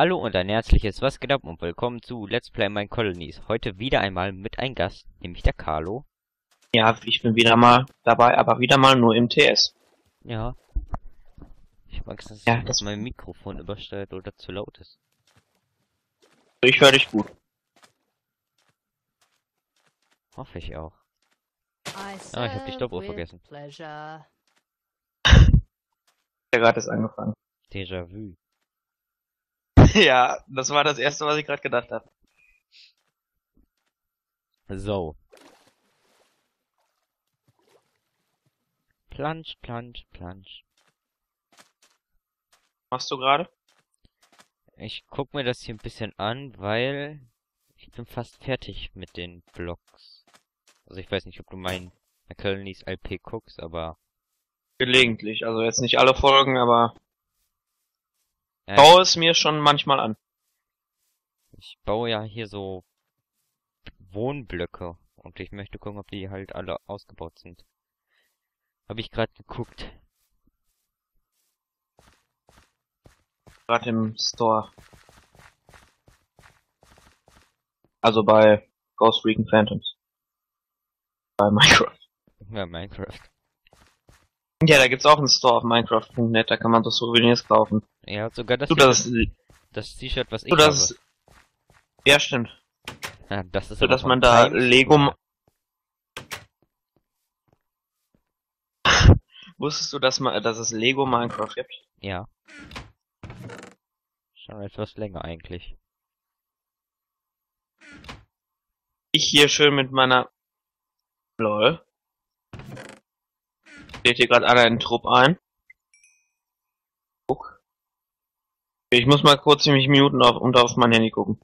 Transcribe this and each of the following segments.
Hallo und ein herzliches Was geht ab und willkommen zu Let's Play My Colonies. Heute wieder einmal mit einem Gast, nämlich der Carlo. Ja, ich bin wieder mal dabei, aber wieder mal nur im TS. Ja. Ich habe Angst, dass Ja, das mein Mikrofon übersteuert oder zu laut ist. Ich höre dich gut. Hoffe ich auch. Ah, ich hab die Stoppuhr vergessen. Pleasure. Der gerade ist angefangen. Déjà-vu. ja, das war das erste, was ich gerade gedacht habe. So. Plansch, plansch, plansch. Machst du gerade? Ich guck mir das hier ein bisschen an, weil ich bin fast fertig mit den Vlogs. Also ich weiß nicht, ob du mein My Colonies LP guckst, aber Gelegentlich, also jetzt nicht alle Folgen, aber Ja. baue es mir schon manchmal an. Ich baue ja hier so Wohnblöcke und ich möchte gucken, ob die halt alle ausgebaut sind. Habe ich gerade geguckt. Gerade im Store. Also bei Ghost Recon Phantoms. Bei Minecraft. Ja, Minecraft. Ja, da gibt's auch einen Store auf Minecraft.net, da kann man das Souvenirs kaufen. Ja, sogar das Du, das, T-Shirt- was ich du, das, habe. ja stimmt. Ja, das ist So, dass man da Lego. Wusstest du, dass man, dass es Lego Minecraft gibt? Ja. Schon etwas länger eigentlich. Ich hier schön mit meiner LOL. Steht hier gerade einer in den Trupp ein. Guck. Ich muss mal kurz mich muten auf, und auf mein Handy gucken.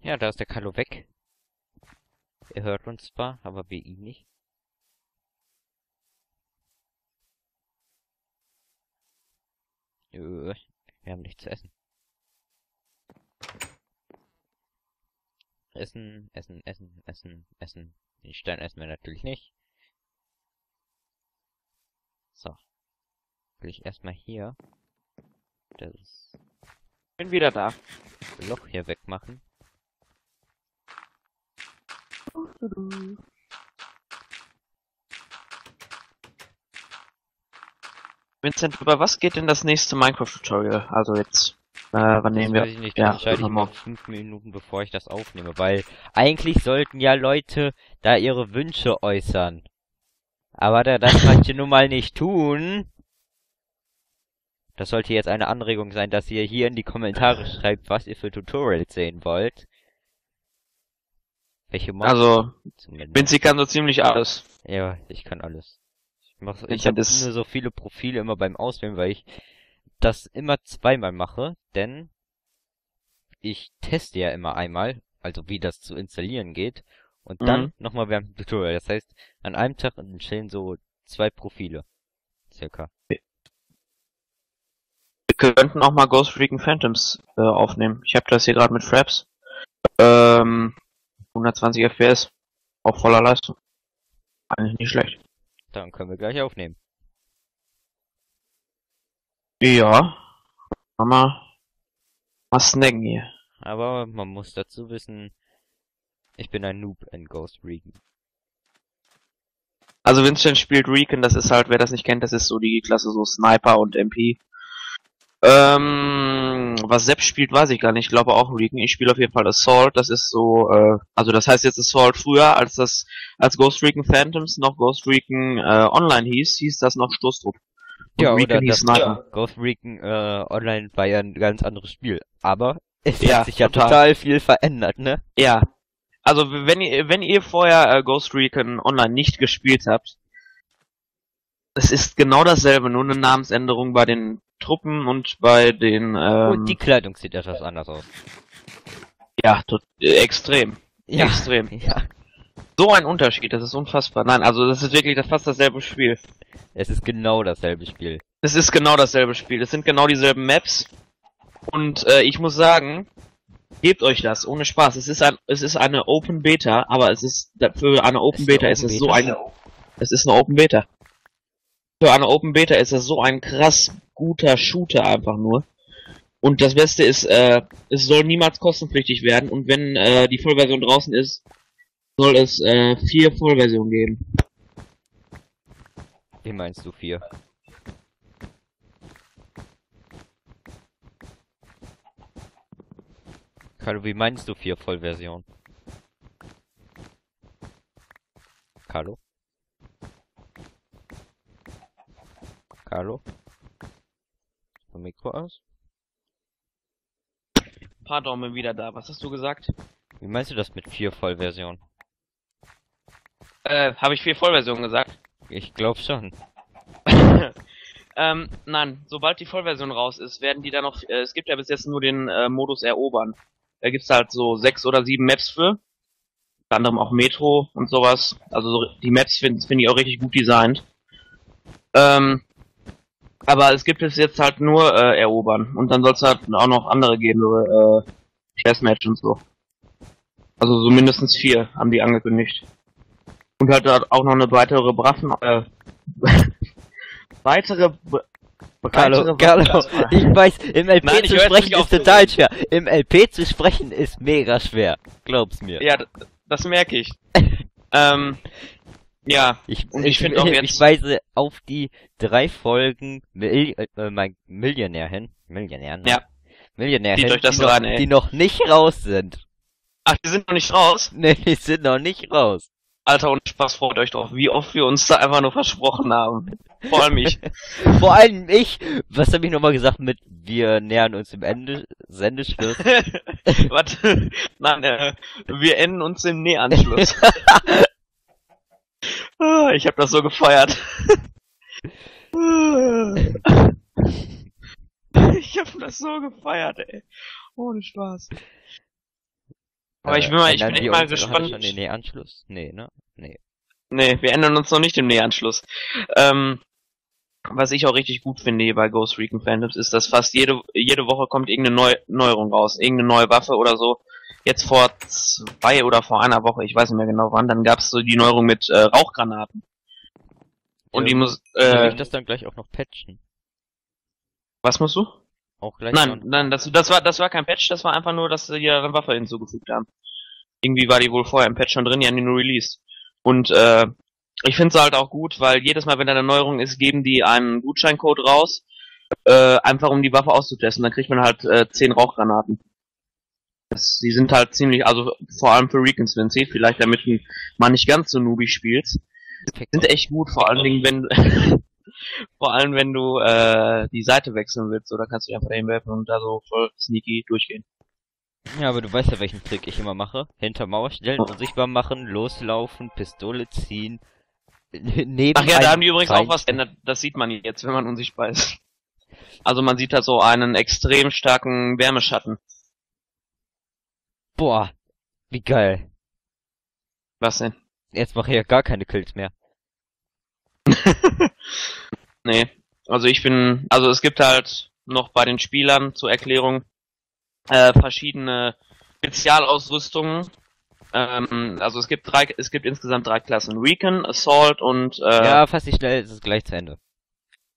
Ja, da ist der Carlo weg. Er hört uns zwar, aber wir ihn nicht. Wir haben nichts zu essen. Essen, essen, essen, essen, essen. Den Stein essen wir natürlich nicht. So. Will ich erstmal hier das Bin wieder da. Loch hier wegmachen. Vincent, über was geht denn das nächste Minecraft-Tutorial? Also jetzt, wann nehmen wir? weiß ich nicht, Ja, entscheide ich mal fünf Minuten, bevor ich das aufnehme, weil eigentlich sollten ja Leute da ihre Wünsche äußern. Aber da das manche nun mal nicht tun, das sollte jetzt eine Anregung sein, dass ihr hier in die Kommentare schreibt, was ihr für Tutorials sehen wollt. Welche Mods Also. Vinci kann so ziemlich alles. Ja, ich kann alles. Ich mach, ich habe ist- nur so viele Profile immer beim Auswählen, weil ich das immer zweimal mache, denn ich teste ja immer einmal, also wie das zu installieren geht, und dann Mhm. nochmal während dem Tutorial. Das heißt, an einem Tag entstehen so zwei Profile. Circa. Wir könnten auch mal Ghost Recon Phantoms äh, aufnehmen. Ich habe das hier gerade mit Fraps. Ähm, 120 FPS. Auf voller Leistung. Eigentlich nicht schlecht. Dann können wir gleich aufnehmen. Ja. Mama. Mal snacken hier. Aber man muss dazu wissen, ich bin ein Noob in Ghost Recon. Also Vincent spielt Recon, das ist halt, wer das nicht kennt, das ist so die Klasse so Sniper und MP. Ähm, was Sepp spielt, weiß ich gar nicht. Ich glaube auch Recon. Ich spiele auf jeden Fall Assault. Das ist so, äh, also das heißt jetzt Assault früher, als das, als Ghost Recon Phantoms noch Ghost Recon äh, Online hieß, hieß das noch Stoßtrupp. Ja, Recon oder das Sniper. Ghost Recon äh, Online war ja ein ganz anderes Spiel. Aber es Ja, hat sich ja total. total viel verändert, ne? Ja. Also wenn ihr, wenn ihr vorher äh, Ghost Recon Online nicht gespielt habt, es ist genau dasselbe, nur eine Namensänderung bei den Truppen und bei den ähm, Und die Kleidung sieht etwas anders aus. ja tot, äh, extrem, Ja. extrem. Ja. So ein Unterschied, das ist unfassbar. Nein, also das ist wirklich das fast dasselbe Spiel. Es ist genau dasselbe Spiel. Es ist genau dasselbe Spiel. Es sind genau dieselben Maps. Und äh, ich muss sagen, Gebt euch das, ohne Spaß. Es ist ein, es ist eine Open Beta, aber es ist, für eine Open eine Beta ist Open es so Beta? ein, es ist eine Open Beta. Für eine Open Beta ist es so ein krass guter Shooter einfach nur. Und das Beste ist, äh, es soll niemals kostenpflichtig werden und wenn äh, die Vollversion draußen ist, soll es äh, vier Vollversionen geben. Wie meinst du vier? Carlo, wie meinst du vier Vollversion? Carlo? Carlo? Dein Mikro aus? Pardon, bin wieder da. Was hast du gesagt? Wie meinst du das mit vier Vollversion? Äh, habe ich vier Vollversionen gesagt? Ich glaube schon. ähm, nein, sobald die Vollversion raus ist, werden die dann noch, äh, es gibt ja bis jetzt nur den äh, Modus erobern. Da gibt's halt so sechs oder sieben Maps für. Unter anderem auch Metro und sowas. Also so, die Maps finde find ich auch richtig gut designt. Ähm, aber es gibt es jetzt halt nur äh, erobern. Und dann soll es halt auch noch andere geben, so äh, Chessmatch und so. Also so mindestens vier haben die angekündigt. Und halt auch noch eine weitere Waffen, äh, weitere, Carlo, Carlo, ich weiß, im LP Nein, ich zu sprechen ist total schwer. Im LP zu sprechen ist mega schwer. Glaub's mir. Ja, das merke ich. ähm, ja, Ich, Und ich finde auch jetzt- ich weise auf die drei Folgen Mil äh, mein Millionär hin. Millionär, ne? Ja. Millionär Zieht hin, euch das die, noch, ey. die noch nicht raus sind. ach, die sind noch nicht raus. Nee, die sind noch nicht raus. Alter, und Spaß freut euch doch, wie oft wir uns da einfach nur versprochen haben. Vor allem ich. Vor allem ich, was habe ich nochmal gesagt mit, wir nähern uns dem Ende, Sendeschluss. Warte, nein, äh, wir enden uns im Nähanschluss. Ah, ich habe das so gefeiert. ich habe das so gefeiert, ey. Ohne Spaß. Aber ich bin mal, ich bin echt mal gespannt. Schon den Nähanschluss? Nee, ne? Nee. Nee, wir ändern uns noch nicht im Nähanschluss. Ähm, was ich auch richtig gut finde hier bei Ghost Recon Fandoms ist, dass fast jede, jede Woche kommt irgendeine Neu Neuerung raus, irgendeine neue Waffe oder so. Jetzt vor zwei oder vor einer Woche, ich weiß nicht mehr genau wann, dann gab's so die Neuerung mit äh, Rauchgranaten. Und Ja, die muss, äh, ich das dann gleich auch noch patchen? was musst du? Auch gleich Nein, noch? nein, das, das war, das war kein Patch, das war einfach nur, dass sie eine Waffe hinzugefügt haben. Irgendwie war die wohl vorher im Patch schon drin, die haben die nur released. Und, äh, ich finde es halt auch gut, weil jedes Mal, wenn da eine Neuerung ist, geben die einen Gutscheincode raus, äh, einfach um die Waffe auszutesten. Dann kriegt man halt äh, 10 Rauchgranaten. Das, die sind halt ziemlich, also vor allem für Recon Svency, vielleicht damit man nicht ganz so noobig spielt, sind echt gut, vor allen Dingen, wenn vor allem wenn du äh, die Seite wechseln willst, oder kannst du einfach dahin werfen und da so voll sneaky durchgehen. Ja, aber du weißt ja, welchen Trick ich immer mache. Hinter Mauer stellen, unsichtbar machen, loslaufen, Pistole ziehen. Neben Ach ja, da haben die übrigens auch was geändert, das sieht man jetzt, wenn man unsichtbar ist. Also man sieht da so einen extrem starken Wärmeschatten. Boah, wie geil. Was denn? Jetzt mache ich ja gar keine Kills mehr. Nee. Also ich bin, also es gibt halt noch bei den Spielern zur Erklärung äh, verschiedene Spezialausrüstungen. Ähm, also es gibt drei, es gibt insgesamt drei Klassen: Recon, Assault und äh, ja, fass dich schnell, es ist gleich zu Ende.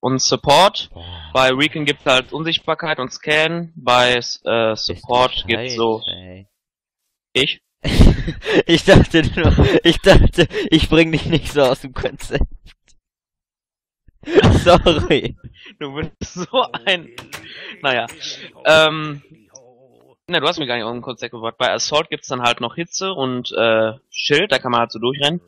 und Support. Boah, Bei Recon gibt's halt Unsichtbarkeit und Scan. Bei äh, Support gibt's so scheiße, ey. ich. ich dachte nur, ich dachte, ich bring dich nicht so aus dem Konzept. Sorry. Du bist so ein. Naja. Ähm. Ne, du hast mir gar nicht auf den Konzept gebracht. Bei Assault gibt's dann halt noch Hitze und äh, Schild, da kann man halt so durchrennen.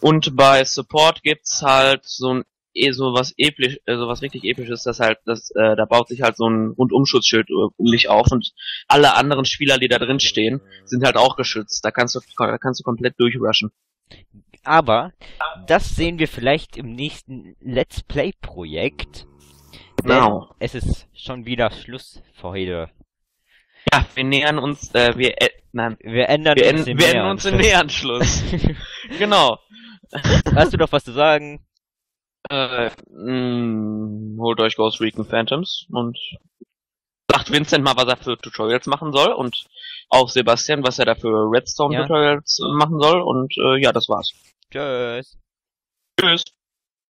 Und bei Support gibt's halt so ein eh so was episch, äh, so was richtig episches, das halt, das, äh, da baut sich halt so ein Rundumschutzschild um dich auf und alle anderen Spieler, die da drin stehen, sind halt auch geschützt. Da kannst du, da kannst du komplett durchrushen. Aber das sehen wir vielleicht im nächsten Let's Play Projekt. Genau. es ist schon wieder Schluss für heute. Ja, wir nähern uns, äh, wir, äh, nein, Wir ändern wir, uns en wir enden uns im Näheranschluss. genau. Hast du noch was zu sagen? Äh, mh, holt euch Ghost Recon Phantoms und sagt Vincent mal, was er für Tutorials machen soll und auch Sebastian, was er da für Redstone Ja. Machen soll und äh, ja, das war's. Tschüss. Tschüss.